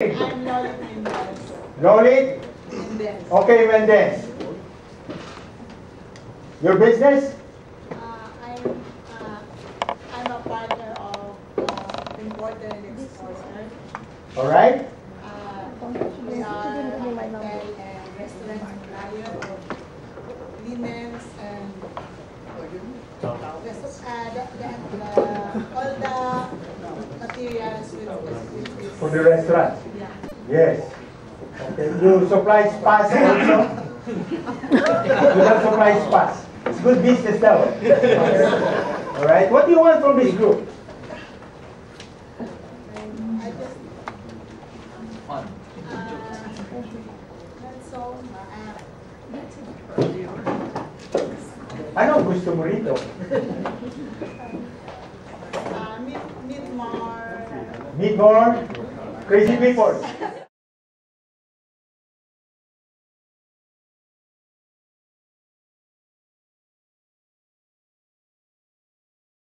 I'm Lolit Mendez. Lolit? Mendez. Okay, Mendez. Your business? Uh, I'm, uh, I'm a partner of uh, importer and exporter. All right? Uh, we are a hotel and restaurant supplier of linens and uh, the, the, the, all the For the restaurant? Yes. Okay. You supply spas also? you don't supply spas. It's good business now. All right. What do you want from this group? I just, uh, that's all, uh, Ano gusto mo rito? Meet more crazy people.